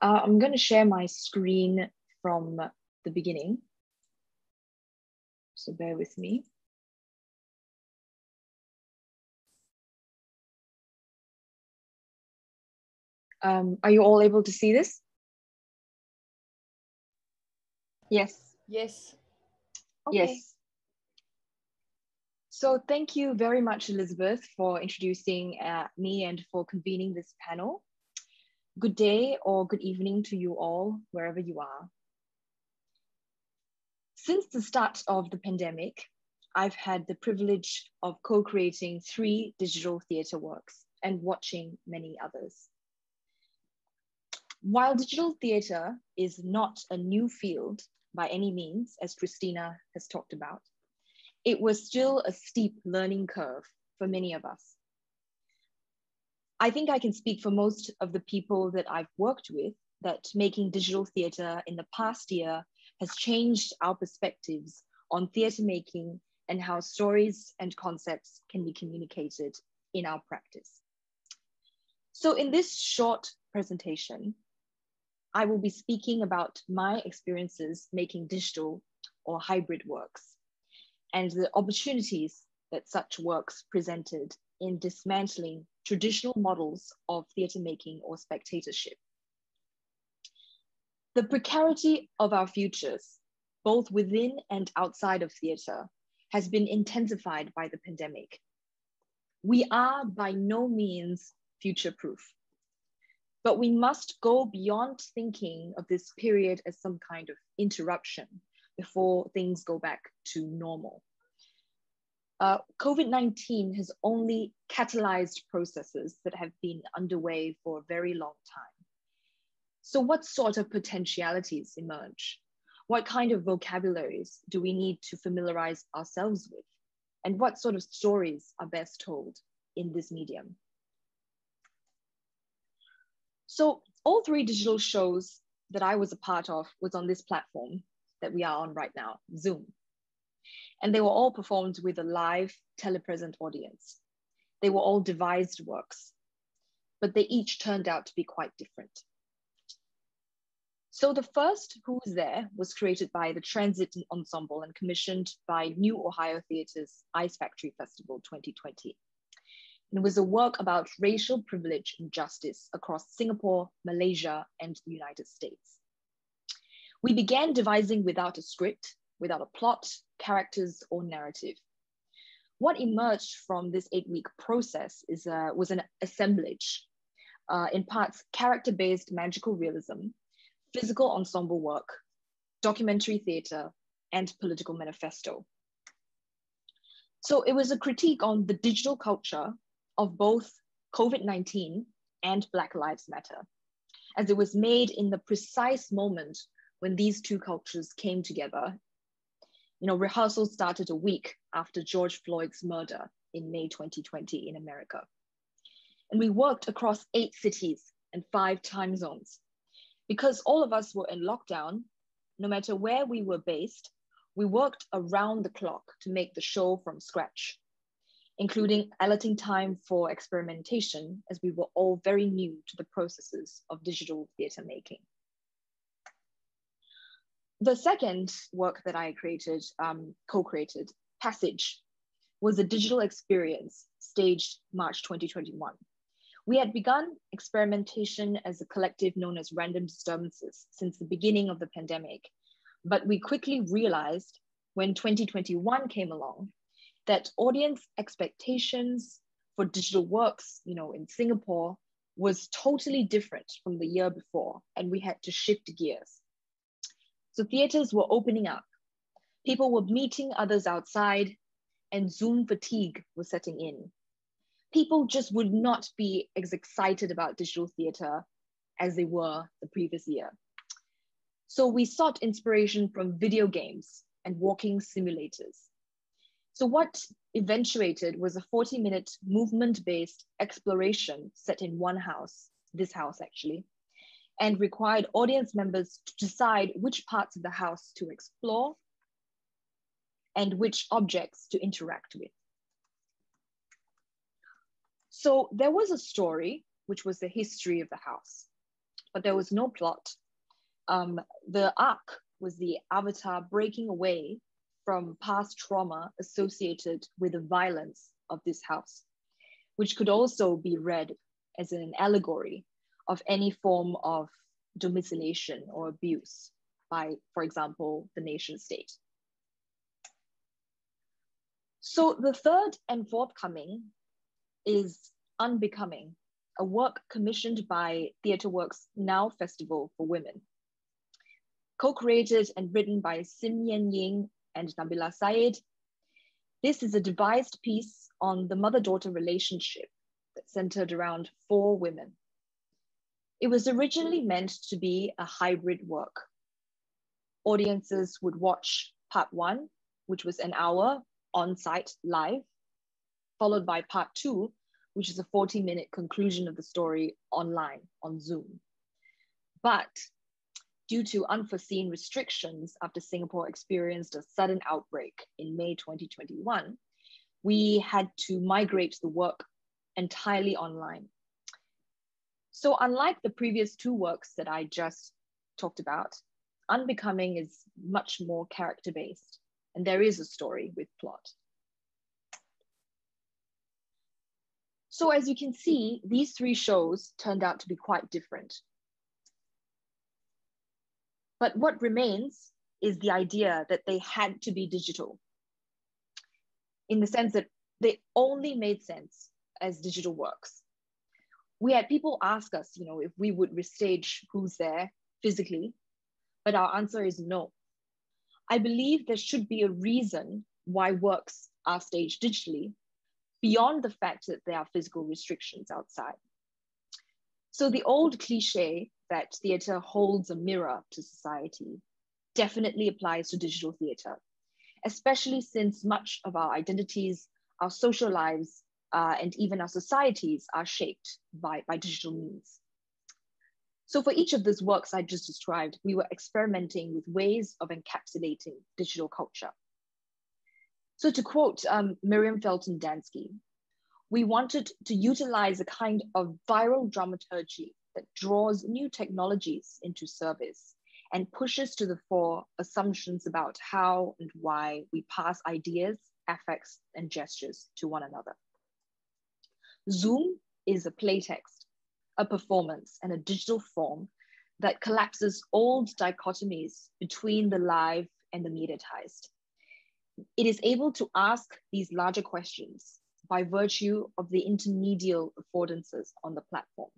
Uh, I'm going to share my screen from the beginning. So bear with me. Um, are you all able to see this? Yes. Yes. Okay. Yes. So thank you very much, Elizabeth, for introducing uh, me and for convening this panel. Good day or good evening to you all, wherever you are. Since the start of the pandemic, I've had the privilege of co-creating three digital theatre works and watching many others. While digital theatre is not a new field by any means, as Christina has talked about, it was still a steep learning curve for many of us. I think I can speak for most of the people that I've worked with that making digital theatre in the past year has changed our perspectives on theatre making and how stories and concepts can be communicated in our practice. So in this short presentation, I will be speaking about my experiences making digital or hybrid works and the opportunities that such works presented in dismantling traditional models of theatre making or spectatorship. The precarity of our futures, both within and outside of theatre, has been intensified by the pandemic. We are by no means future-proof, but we must go beyond thinking of this period as some kind of interruption before things go back to normal uh, COVID-19 has only catalyzed processes that have been underway for a very long time. So what sort of potentialities emerge? What kind of vocabularies do we need to familiarize ourselves with? And what sort of stories are best told in this medium? So all three digital shows that I was a part of was on this platform that we are on right now, Zoom and they were all performed with a live telepresent audience. They were all devised works, but they each turned out to be quite different. So the first Who's There was created by the Transit Ensemble and commissioned by New Ohio Theatre's Ice Factory Festival 2020. And it was a work about racial privilege and justice across Singapore, Malaysia, and the United States. We began devising without a script without a plot, characters, or narrative. What emerged from this eight-week process is, uh, was an assemblage, uh, in parts character-based magical realism, physical ensemble work, documentary theater, and political manifesto. So it was a critique on the digital culture of both COVID-19 and Black Lives Matter, as it was made in the precise moment when these two cultures came together you know, rehearsals started a week after George Floyd's murder in May 2020 in America. And we worked across eight cities and five time zones. Because all of us were in lockdown, no matter where we were based, we worked around the clock to make the show from scratch, including alloting time for experimentation as we were all very new to the processes of digital theater making. The second work that I created, um, co-created, Passage, was a digital experience staged March 2021. We had begun experimentation as a collective known as Random Disturbances since the beginning of the pandemic, but we quickly realized when 2021 came along that audience expectations for digital works, you know, in Singapore was totally different from the year before, and we had to shift gears. So theaters were opening up. People were meeting others outside and Zoom fatigue was setting in. People just would not be as excited about digital theater as they were the previous year. So we sought inspiration from video games and walking simulators. So what eventuated was a 40 minute movement based exploration set in one house, this house actually, and required audience members to decide which parts of the house to explore and which objects to interact with. So there was a story, which was the history of the house. but there was no plot. Um, the arc was the avatar breaking away from past trauma associated with the violence of this house, which could also be read as an allegory of any form of domiciliation or abuse by, for example, the nation state. So the third and forthcoming is Unbecoming, a work commissioned by Theatre Works Now Festival for Women. Co-created and written by Sim Yan Ying and Nabilah Said, this is a devised piece on the mother-daughter relationship that centered around four women. It was originally meant to be a hybrid work. Audiences would watch part one, which was an hour on site live, followed by part two, which is a 40 minute conclusion of the story online on Zoom. But due to unforeseen restrictions after Singapore experienced a sudden outbreak in May 2021, we had to migrate the work entirely online. So unlike the previous two works that I just talked about, Unbecoming is much more character-based and there is a story with plot. So as you can see, these three shows turned out to be quite different. But what remains is the idea that they had to be digital in the sense that they only made sense as digital works. We had people ask us, you know, if we would restage Who's There physically, but our answer is no. I believe there should be a reason why works are staged digitally beyond the fact that there are physical restrictions outside. So the old cliche that theatre holds a mirror to society definitely applies to digital theatre, especially since much of our identities, our social lives, uh, and even our societies are shaped by, by digital means. So for each of these works I just described, we were experimenting with ways of encapsulating digital culture. So to quote um, Miriam Felton Dansky, we wanted to utilize a kind of viral dramaturgy that draws new technologies into service and pushes to the fore assumptions about how and why we pass ideas, affects, and gestures to one another. Zoom is a playtext a performance and a digital form that collapses old dichotomies between the live and the mediatized. It is able to ask these larger questions by virtue of the intermedial affordances on the platform.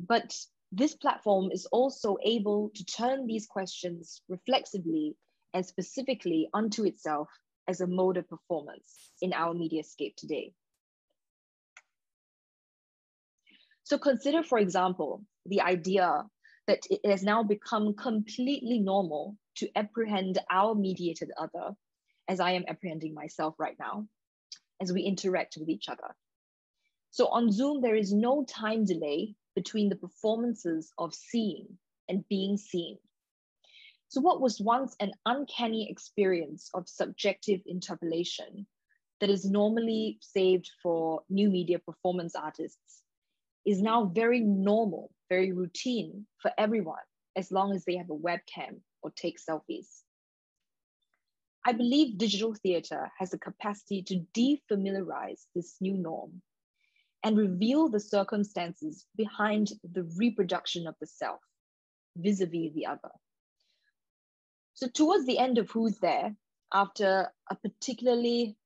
But this platform is also able to turn these questions reflexively and specifically onto itself as a mode of performance in our mediascape today. So consider, for example, the idea that it has now become completely normal to apprehend our mediated other, as I am apprehending myself right now, as we interact with each other. So on Zoom, there is no time delay between the performances of seeing and being seen. So what was once an uncanny experience of subjective interpolation that is normally saved for new media performance artists is now very normal, very routine for everyone, as long as they have a webcam or take selfies. I believe digital theatre has the capacity to defamiliarize this new norm and reveal the circumstances behind the reproduction of the self vis-a-vis the other. So towards the end of Who's There, after a particularly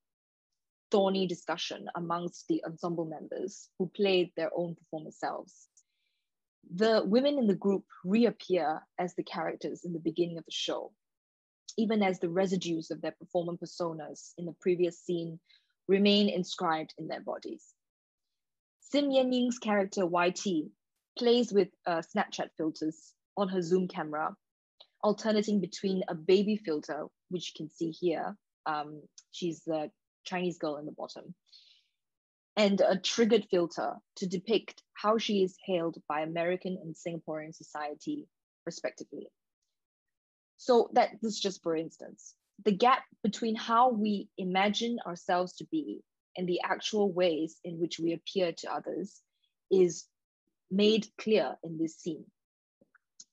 thorny discussion amongst the ensemble members who played their own performer selves. The women in the group reappear as the characters in the beginning of the show, even as the residues of their performer personas in the previous scene remain inscribed in their bodies. Sim Yan Ying's character YT plays with uh, Snapchat filters on her Zoom camera, alternating between a baby filter, which you can see here. Um, she's Chinese girl in the bottom, and a triggered filter to depict how she is hailed by American and Singaporean society, respectively. So that this just for instance, the gap between how we imagine ourselves to be and the actual ways in which we appear to others is made clear in this scene,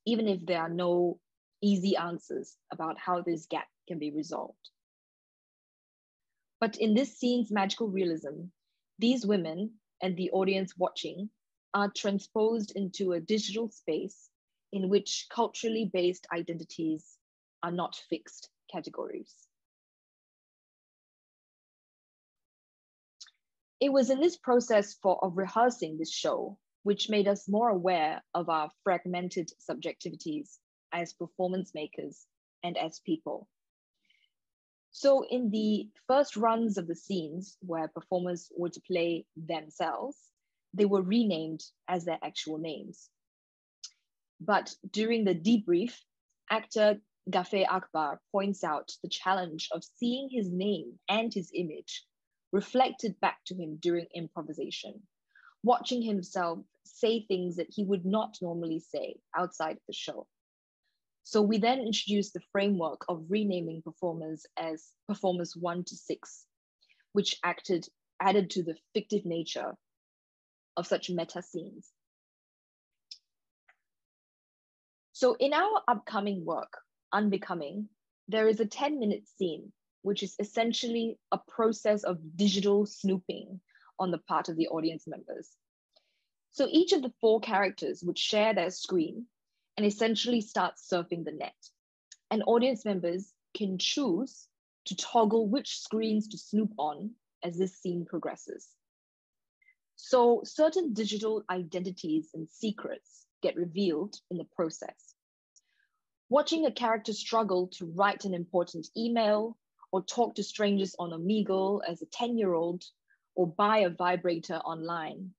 even if there are no easy answers about how this gap can be resolved. But in this scene's magical realism, these women and the audience watching are transposed into a digital space in which culturally based identities are not fixed categories. It was in this process for, of rehearsing this show which made us more aware of our fragmented subjectivities as performance makers and as people. So in the first runs of the scenes where performers were to play themselves, they were renamed as their actual names. But during the debrief, actor Ghafir Akbar points out the challenge of seeing his name and his image reflected back to him during improvisation, watching himself say things that he would not normally say outside of the show. So we then introduced the framework of renaming performers as performers one to six, which acted added to the fictive nature of such meta scenes. So in our upcoming work, Unbecoming, there is a 10 minute scene, which is essentially a process of digital snooping on the part of the audience members. So each of the four characters would share their screen and essentially start surfing the net. And audience members can choose to toggle which screens to snoop on as this scene progresses. So certain digital identities and secrets get revealed in the process. Watching a character struggle to write an important email or talk to strangers on Omegle as a 10 year old or buy a vibrator online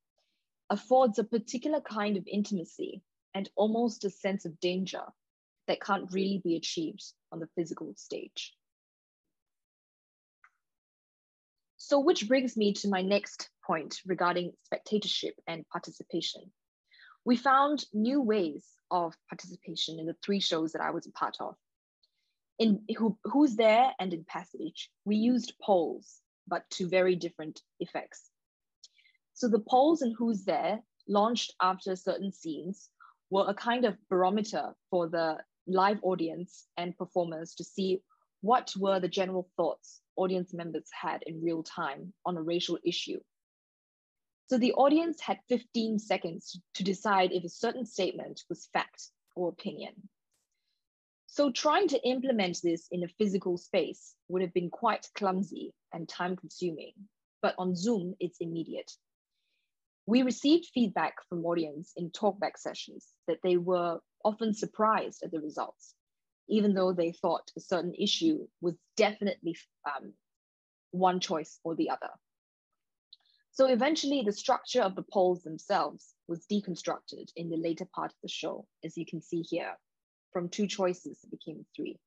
affords a particular kind of intimacy and almost a sense of danger that can't really be achieved on the physical stage. So which brings me to my next point regarding spectatorship and participation. We found new ways of participation in the three shows that I was a part of. In Who, Who's There and in Passage, we used polls, but to very different effects. So the polls in Who's There, launched after certain scenes, were a kind of barometer for the live audience and performers to see what were the general thoughts audience members had in real time on a racial issue. So the audience had 15 seconds to decide if a certain statement was fact or opinion. So trying to implement this in a physical space would have been quite clumsy and time consuming, but on Zoom, it's immediate. We received feedback from audience in talkback sessions that they were often surprised at the results, even though they thought a certain issue was definitely um, one choice or the other. So eventually the structure of the polls themselves was deconstructed in the later part of the show, as you can see here. From two choices, it became three.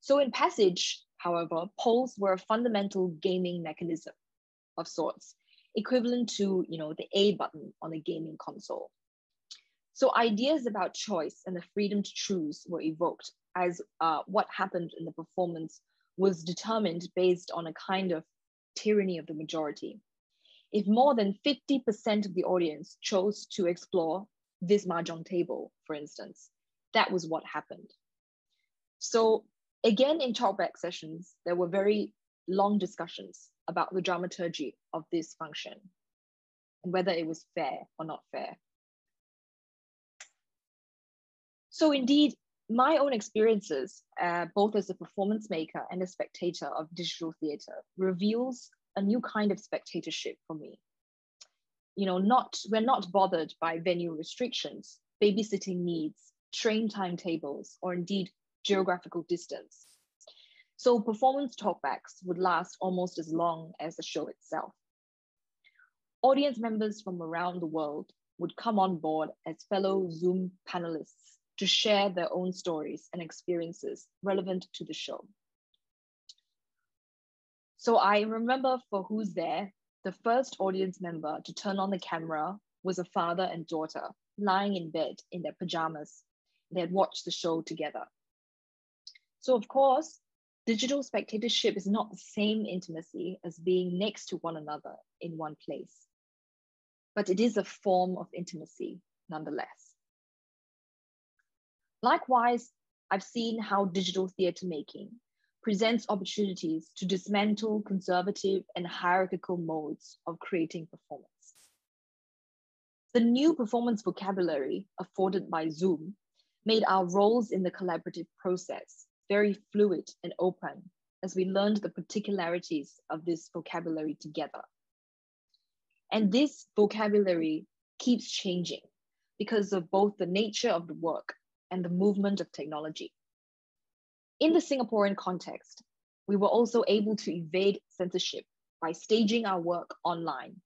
So in Passage, however, polls were a fundamental gaming mechanism of sorts equivalent to you know, the A button on a gaming console. So ideas about choice and the freedom to choose were evoked as uh, what happened in the performance was determined based on a kind of tyranny of the majority. If more than 50% of the audience chose to explore this mahjong table, for instance, that was what happened. So again, in talkback sessions, there were very long discussions about the dramaturgy of this function and whether it was fair or not fair. So indeed, my own experiences, uh, both as a performance maker and a spectator of digital theater, reveals a new kind of spectatorship for me. You know, not we're not bothered by venue restrictions, babysitting needs, train timetables, or indeed geographical distance. So performance talkbacks would last almost as long as the show itself. Audience members from around the world would come on board as fellow Zoom panelists to share their own stories and experiences relevant to the show. So I remember for Who's There, the first audience member to turn on the camera was a father and daughter lying in bed in their pajamas. They had watched the show together. So of course, digital spectatorship is not the same intimacy as being next to one another in one place. but it is a form of intimacy nonetheless. Likewise, I've seen how digital theatre making presents opportunities to dismantle conservative and hierarchical modes of creating performance. The new performance vocabulary afforded by Zoom made our roles in the collaborative process very fluid and open as we learned the particularities of this vocabulary together. And this vocabulary keeps changing because of both the nature of the work and the movement of technology. In the Singaporean context, we were also able to evade censorship by staging our work online.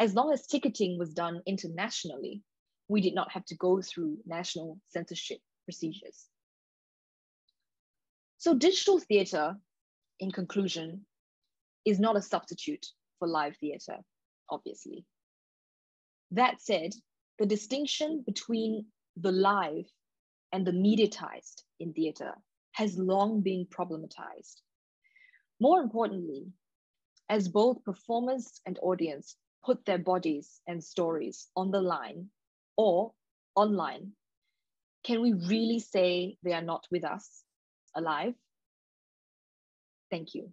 As long as ticketing was done internationally, we did not have to go through national censorship procedures. So digital theater, in conclusion, is not a substitute for live theater, obviously. That said, the distinction between the live and the mediatized in theater has long been problematized. More importantly, as both performers and audience put their bodies and stories on the line or online, can we really say they are not with us alive? Thank you.